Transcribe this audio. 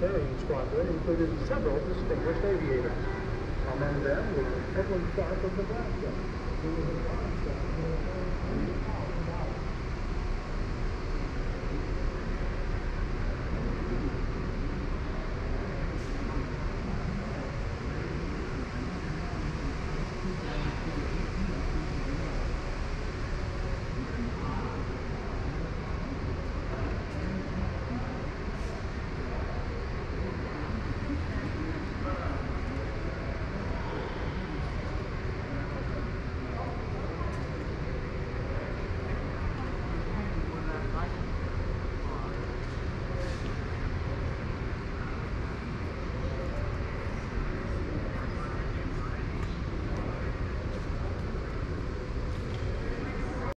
carrying Squadron included several distinguished aviators. Among them was Edwin Clark of Nebraska, who was